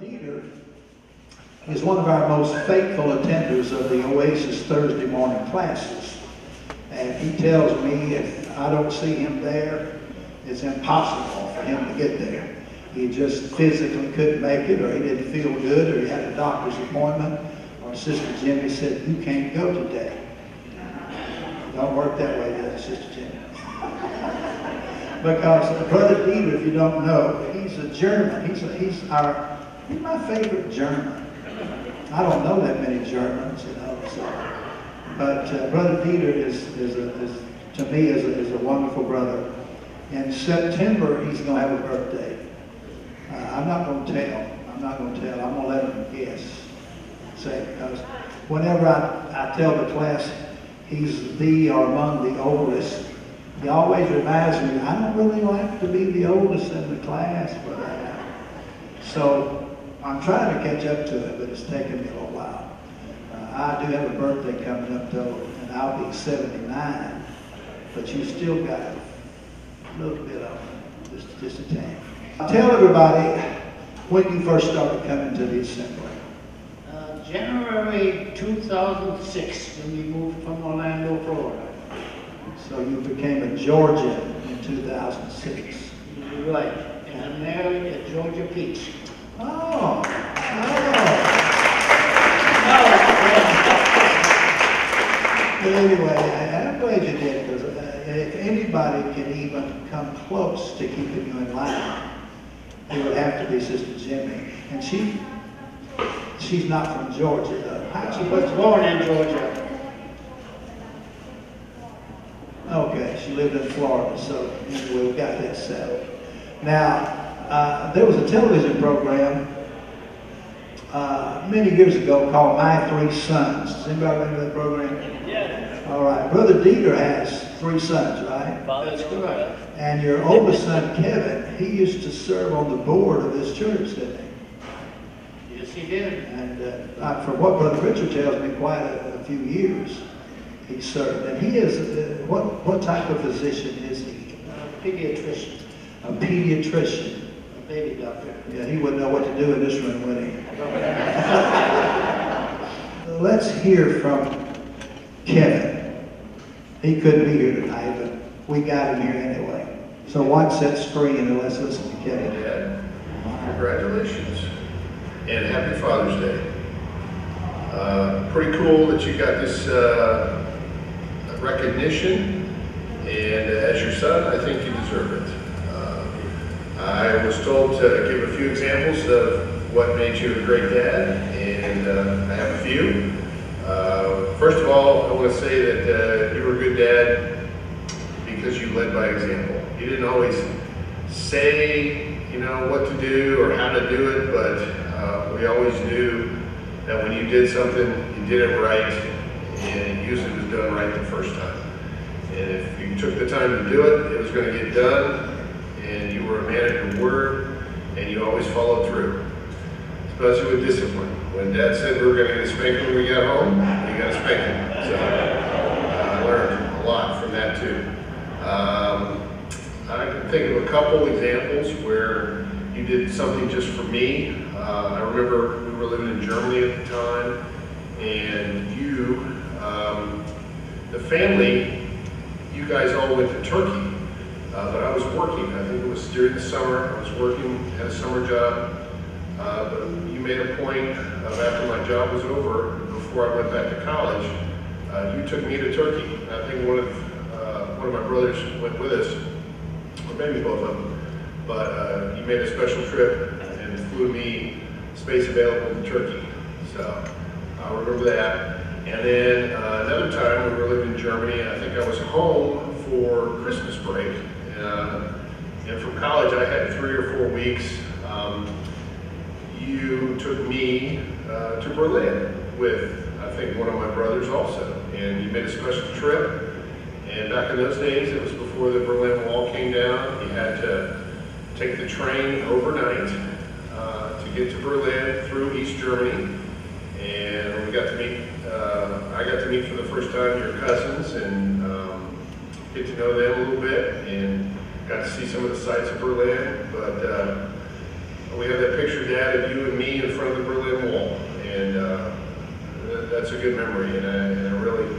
Dieter is one of our most faithful attenders of the Oasis Thursday morning classes. And he tells me if I don't see him there, it's impossible for him to get there. He just physically couldn't make it, or he didn't feel good, or he had a doctor's appointment, or Sister Jimmy said, you can't go today. Don't work that way, does it, Sister Jimmy? because Brother Dieter, if you don't know, he's a German. He's, a, he's our, he's my favorite German. I don't know that many Germans, you know. So. But uh, Brother Dieter is, is, a, is to me, is a, is a wonderful brother. In September, he's going to have a birthday. Uh, I'm not going to tell. I'm not going to tell. I'm going to let him guess. Say, because whenever I, I tell the class he's the or among the oldest, he always reminds me, I don't really like to be the oldest in the class, so I'm trying to catch up to it, but it's taken me a little while. Uh, I do have a birthday coming up though, and I'll be 79, but you still got a little bit of it, just, just a tang. Tell everybody when you first started coming to the assembly. Uh, January 2006, when we moved from Orlando, Florida. So you became a Georgian in 2006. You're right. And I'm married at Georgia Peach. Oh. But anyway, I, I'm glad you did, because uh, if anybody can even come close to keeping you in line, it would have to be Sister Jimmy. And she, she's not from Georgia, though. How She she was born in Georgia. Okay, she lived in Florida, so anyway, we got that settled. Now, uh, there was a television program uh, many years ago called My Three Sons. Does anybody remember that program? Yes. All right, Brother Dieter has three sons, right? That's correct. And your oldest son, Kevin, he used to serve on the board of this church, didn't he? Yes, he did. And uh, uh, from what Brother Richard tells me, quite a, a few years he served. And he is, uh, what, what type of physician is he? A pediatrician, A pediatrician. Baby doctor. Yeah, he wouldn't know what to do in this room, would he? Let's hear from Kevin. He couldn't be here tonight, but we got him here anyway. So watch that screen and let's listen to Kevin. Dad, congratulations, and happy Father's Day. Uh, pretty cool that you got this uh, recognition, and as your son, I think you deserve it. I was told to give a few examples of what made you a great dad, and uh, I have a few. Uh, first of all, I want to say that uh, you were a good dad because you led by example. You didn't always say, you know, what to do or how to do it, but uh, we always knew that when you did something, you did it right, and usually it was done right the first time. And if you took the time to do it, it was going to get done, of your word, and you always followed through, especially with discipline. When Dad said we were going to get a spanking when we got home, we got a spanking. So I learned a lot from that too. Um, I can think of a couple examples where you did something just for me. Uh, I remember we were living in Germany at the time, and you, um, the family, you guys all went to Turkey, uh, but I was working. I think it was during the summer. I was working, had a summer job. Uh, but you made a point of after my job was over, before I went back to college, uh, you took me to Turkey. I think one of uh, one of my brothers went with us, or maybe both of them. But uh, you made a special trip and flew me space available to Turkey. So I remember that. And then uh, another time we were living in Germany, I think I was home for Christmas break. Uh, and from college, I had three or four weeks. Um, you took me uh, to Berlin with, I think, one of my brothers also. And you made a special trip. And back in those days, it was before the Berlin Wall came down. You had to take the train overnight uh, to get to Berlin through East Germany. And we got to meet, uh, I got to meet for the first time your cousins and get to know them a little bit and got to see some of the sights of Berlin. But uh, we have that picture, Dad, of you and me in front of the Berlin Wall. And uh, that's a good memory. And I, and I really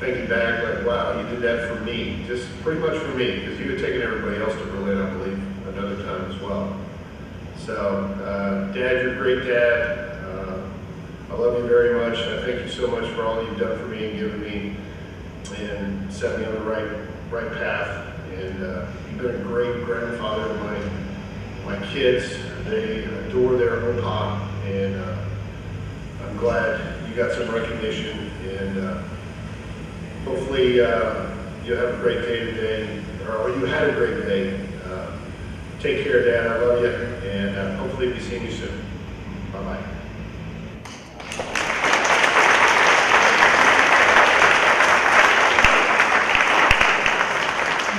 thinking back, like, wow, you did that for me. Just pretty much for me, because you had taken everybody else to Berlin, I believe, another time as well. So, uh, Dad, you're a great dad. Uh, I love you very much. I thank you so much for all you've done for me and given me and set me on the right right path. And uh, you've been a great grandfather to my my kids. They adore their opa, and uh, I'm glad you got some recognition. And uh, hopefully uh, you'll have a great day today, or you had a great day. Uh, take care, Dad. I love you, and uh, hopefully be seeing you soon.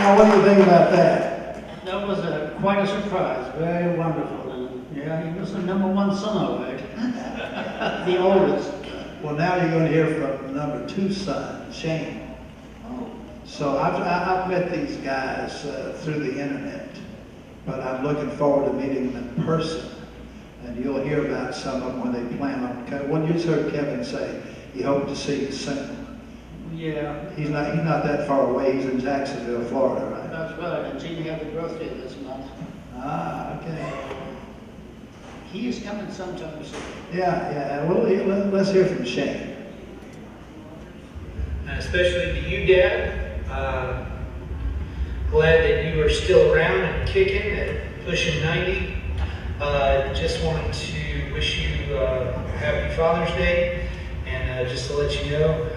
Now, what do you think about that? That was a, quite a surprise, very wonderful, and yeah, he was the number one son, all right. The oldest. Well, now you're going to hear from the number two son, Shane. Oh, So I've, I- I've met these guys uh, through the internet, but I'm looking forward to meeting them in person. And you'll hear about some of them when they plan on, co- when you just heard Kevin say, he hoped to see you soon. Yeah, He's not, he's not that far away, he's in Jacksonville, Florida, right? that's right, and Gene had a birthday this month. Ah, okay. He is coming sometime soon. Yeah, yeah, well, let- let's hear from Shane. and especially to you, Dad. Uh, glad that you are still around and kicking and pushing 90. Uh, just wanted to wish you uh, a happy Father's Day, and uh, just to let you know how uh,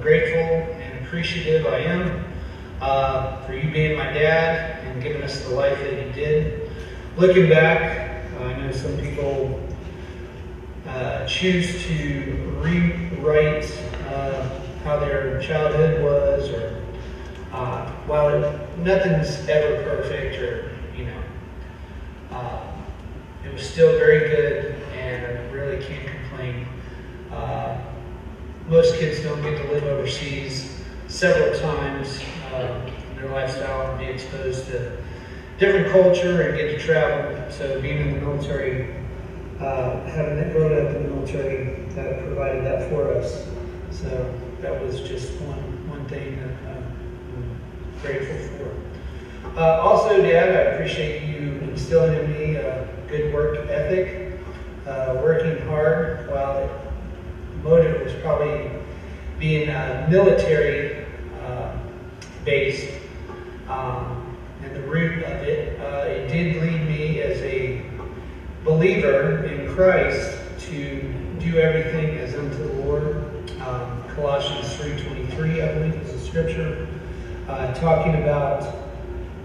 grateful and appreciative I am uh, for you being my dad and giving us the life that you did. Looking back, I know some people uh, choose to rewrite uh, how their childhood was, or uh, while nothing's ever perfect, or you know, uh, it was still very good, and I really can't complain. Uh, most kids don't get to live overseas several times uh, in their lifestyle and be exposed to different culture and get to travel. So being in the military uh, having it grown up in the military that provided that for us. So that was just one one thing that uh, I'm grateful for. Uh, also, Dad, I appreciate you instilling in me a good work ethic, uh, working hard. While motive was probably being uh, military uh, based, um, and the root of it, uh, it did lead me as a believer in Christ to do everything as unto the Lord. Um, Colossians 3.23, I believe, is the scripture, uh, talking about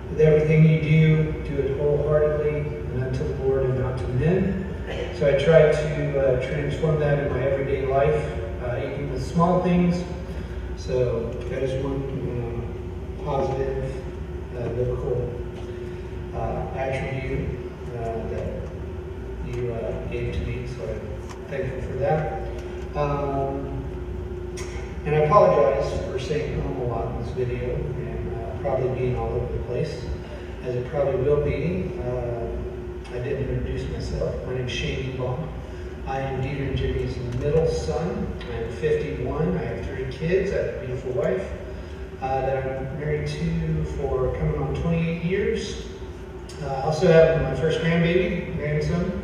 with everything you do, do it wholeheartedly and unto the Lord and not to men. So I try to uh, transform that in my everyday life, uh, even with small things. So that is one um, positive, uh, biblical uh, attribute uh, that you uh, gave to me, so I'm thankful for that. Um, and I apologize for saying home a lot in this video and uh, probably being all over the place, as it probably will be. I didn't introduce myself. My name is Shane Ebon. I am Dieter and Jimmy's middle son. I am 51. I have three kids. I have a beautiful wife uh, that I'm married to for coming on 28 years. Uh, I also have my first grandbaby, grandson.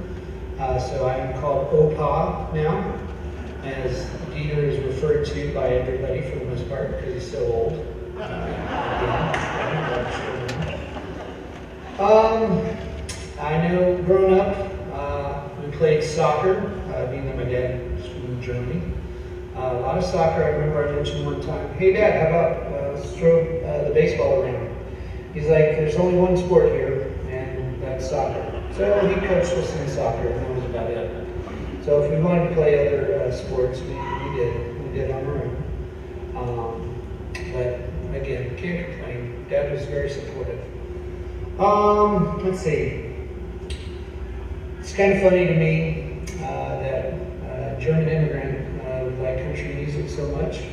Uh, so I am called Opa now, as Dieter is referred to by everybody for the most part because he's so old. Um, I know growing up, uh, we played soccer, uh, being that my dad was from Germany. Uh, a lot of soccer. I remember I mentioned one time, hey dad, how about uh, let's throw uh, the baseball around? He's like, there's only one sport here, and that's soccer. So he coached us in soccer, and that was about it. So if we wanted to play other uh, sports, we, we did. We did on our own. Um, but again, can't complain. Dad was very supportive. Um, let's see. It's kind of funny to me uh, that uh, German immigrant uh, would like country music so much,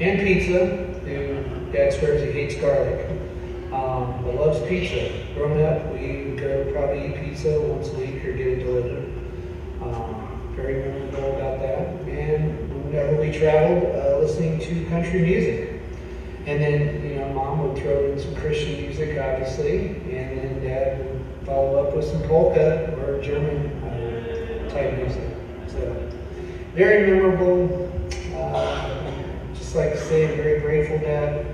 and pizza. Who Dad swears he hates garlic, um, but loves pizza. Growing up, we would go probably eat pizza once a week or get it delivered. Um, very memorable about that. And whenever we traveled uh, listening to country music. And then, you know, mom would throw in some Christian music, obviously, and then dad would follow up with some polka or German uh, type music. So, very memorable. Uh, just like to say, I'm very grateful, Dad,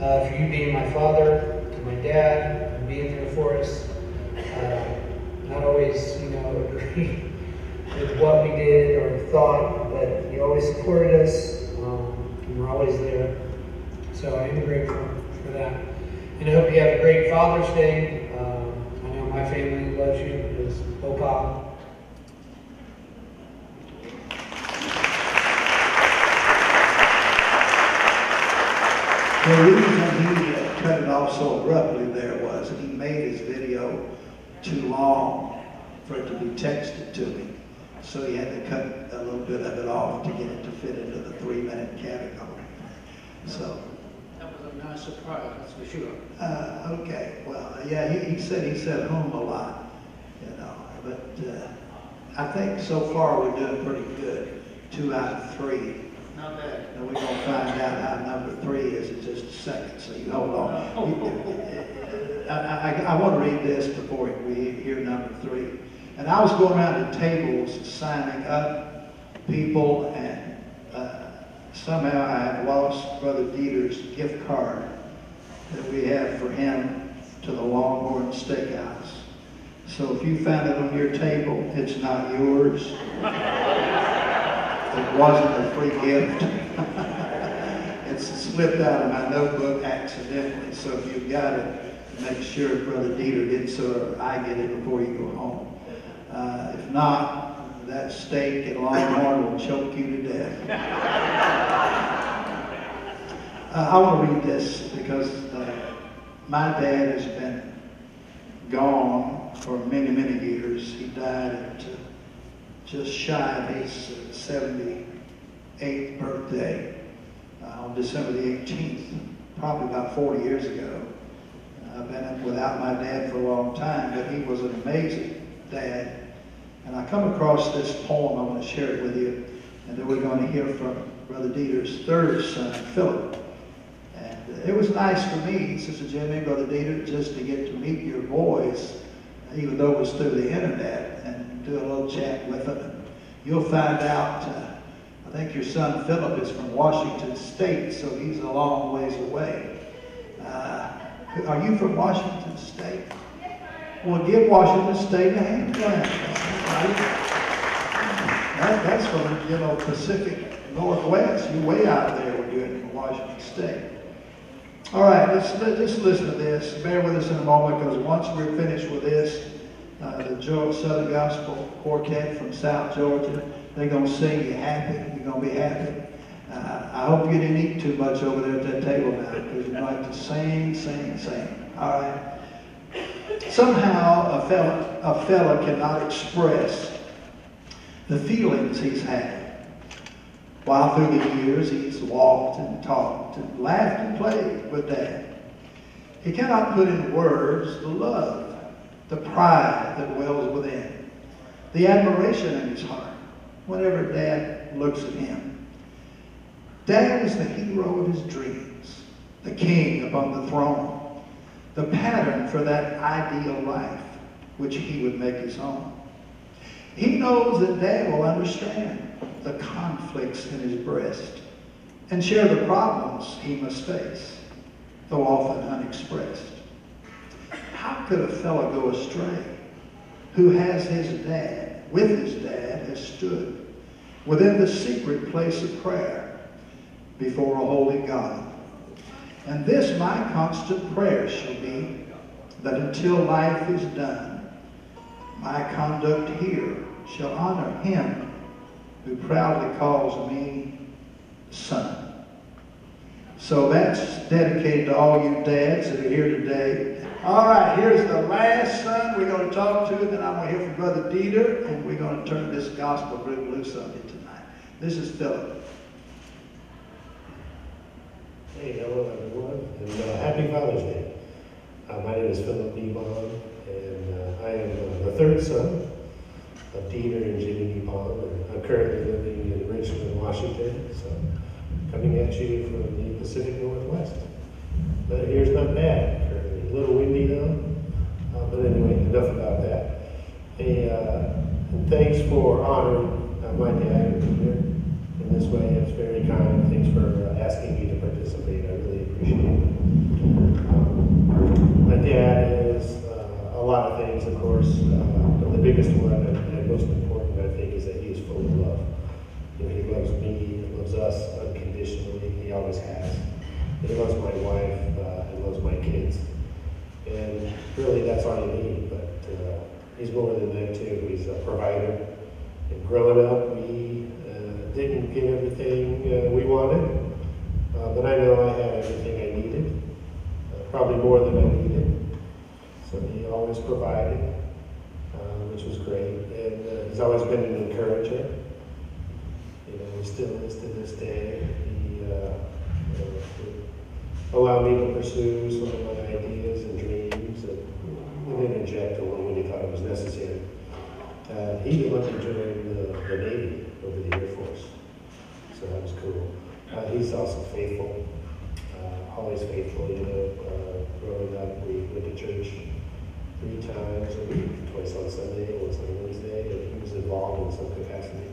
uh, for you being my father, and my dad, and being there for us. Uh, not always, you know, agree with what we did or thought, but you always supported us, um, and we're always there. So I am grateful for that. And I hope you have a great Father's Day. I know loves you as Opa. The reason he cut it off so abruptly there was he made his video too long for it to be texted to me. So he had to cut a little bit of it off to get it to fit into the three-minute category. So, That was a nice surprise, that's for sure. uh, okay, well, yeah, he, he said he said home a lot, you know, but uh, I think so far we're doing pretty good. Two out of three. Not bad. And we're gonna find out how number three is in just a second, so you hold on. I, I, I want to read this before we hear number three. And I was going around to tables signing up people, and uh, somehow I lost Brother Dieter's gift card that we have for him to the Longhorn Steakhouse. So if you found it on your table, it's not yours. It wasn't a free gift. It's slipped out of my notebook accidentally, so if you've got it, make sure Brother Dieter gets it or I get it before you go home. Uh, if not, that steak at Longhorn will choke you to death. Uh, I want to read this because uh, my dad has been gone for many, many years. He died at uh, just shy of his uh, 78th birthday uh, on December the 18th, probably about 40 years ago. I've been without my dad for a long time, but he was an amazing dad. And I come across this poem, I want to share it with you, and then we're going to hear from Brother Dieter's third son, Philip. And it was nice for me, Sister Jimmy, Brother Dieter, just to get to meet your boys, even though it was through the internet, and do a little chat with them. You'll find out, uh, I think your son Philip is from Washington State, so he's a long ways away. Uh, are you from Washington State? Well, give Washington State a hand clap. That, that's from, you know, Pacific Northwest. You're way out there when you're in Washington State. All right, let's, let, just listen to this. Bear with us in a moment because once we're finished with this, uh, the Georgia Southern Gospel Quartet from South Georgia, they're going to sing you happy. You're going to be happy. Uh, I hope you didn't eat too much over there at that table now because you like to sing, sing, sing. All right. Somehow a fella, a fella cannot express the feelings he's had. While through the years he's walked and talked and laughed and played with Dad. He cannot put in words the love, the pride that wells within, the admiration in his heart whenever Dad looks at him. Dad is the hero of his dreams, the king upon the throne, the pattern for that ideal life which he would make his own. He knows that Dad will understand the conflicts in his breast and share the problems he must face, though often unexpressed. How could a fellow go astray who has his dad, with his dad, has stood within the secret place of prayer before a holy God? And this my constant prayer shall be, that until life is done, my conduct here shall honor him who proudly calls me son. So that's dedicated to all you dads that are here today. All right, here's the last son we're going to talk to, then I'm going to hear from Brother Dieter, and we're going to turn this gospel group loose on you tonight. This is Philip. Hey, hello everyone, and uh, happy Father's Day. Uh, my name is Philip Devon, and uh, I am uh, the third son of Dieter and Jimmy Pond. And I'm currently living in Richmond, Washington, so coming at you from the Pacific Northwest. But here's not bad currently. A little windy though. Uh, but anyway, enough about that. Hey, uh, and thanks for honoring my dad in this way. It's very kind. Thanks for asking me to participate. I really appreciate it. My dad is uh, a lot of things, of course. Uh, but the biggest one and, most important, I think, is that he is full of love. You know, he loves me, he loves us unconditionally. He always has. He loves my wife uh, and loves my kids. And really, that's all you need. But uh, he's more than that too. He's a provider. And growing up, we uh, didn't get everything uh, we wanted, uh, but I know I had everything I needed, uh, probably more than I needed. So he always provided, uh, which was great. And uh, he's always been an encourager. You know, he still is to this day. He uh, you know, would allow me to pursue some of my ideas and dreams and, and interject only when he thought it was necessary. Uh, he let me join the, the Navy over the Air Force, so that was cool. Uh, he's also faithful, uh, always faithful. You know, uh, growing up, we went to church three times a week, twice on Sunday, once on Wednesday, and he was involved in some capacity.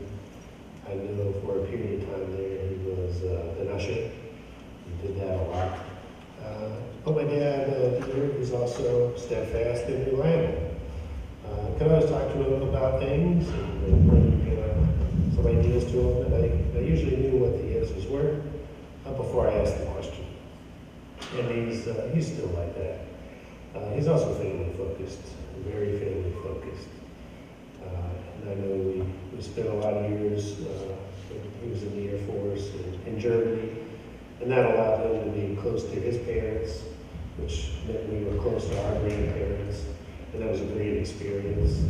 I know for a period of time there, he was uh, an usher. He did that a lot. Uh, but my dad, Dieter, is also steadfast and reliable. Can always talk to him about things and, bring uh, some ideas to him. And I, I usually knew what the answers were uh, before I asked the question. And he's, uh, he's still like that. Uh, he's also family focused, very family focused. Uh, and I know we, we spent a lot of years, uh, he was in the Air Force and in Germany, and that allowed him to be close to his parents, which meant we were close to our grandparents, and that was a great experience.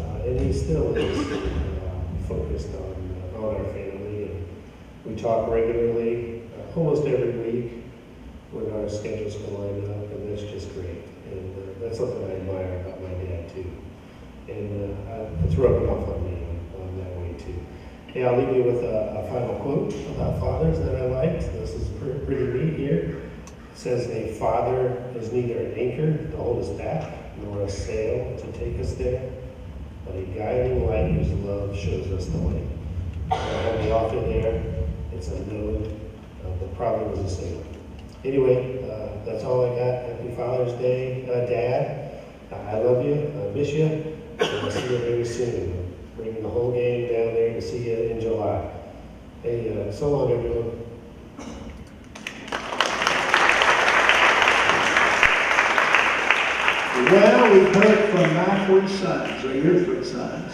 Uh, and he still is focused on, on our family, we talk regularly, uh, almost every week when our schedules line up, and that's just great. And uh, that's something I admire about my dad too. And uh, it's rubbing off on me on that way too. Hey, I'll leave you with a, a final quote about fathers that I liked. This is pre- pretty neat here. It says, A father is neither an anchor to hold us back, nor a sail to take us there, but a guiding light whose love shows us the way. I don't have the author there. It's unknown, uh, but probably was a sailor. Anyway, uh, that's all I got. Happy Father's Day, uh, Dad. I love you. I miss you. I'll see you very soon. Bringing the whole gang down there to see you in July. Hey, uh, so long, everyone. Well, we've heard from my three sons, or your three sons,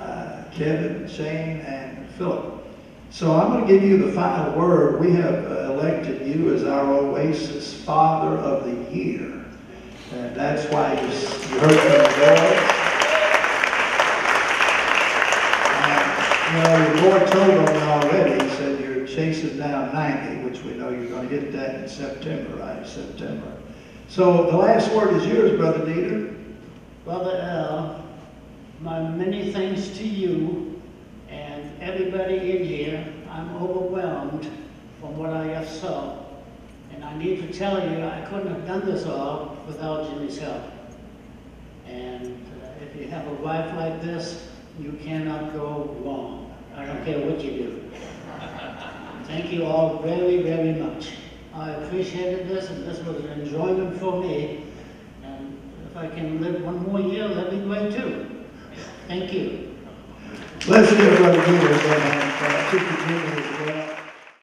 uh, Kevin, Shane, and Philip. So I'm going to give you the final word. We have elected you as our Oasis Father of the Year. And that's why you, you heard from the Lord. Know, your Lord told on me already, he said you're chasing down 90, which we know you're going to hit that in September, right? September. So the last word is yours, Brother Dieter. Brother Al, my many thanks to you and everybody overwhelmed from what I just saw. And I need to tell you, I couldn't have done this all without Jimmy's help. And uh, if you have a wife like this, you cannot go wrong. I don't care what you do. Thank you all very, very much. I appreciated this, and this was an enjoyment for me. And if I can live one more year, that'd be great too. Thank you. Let's give Brother Dieter a hand.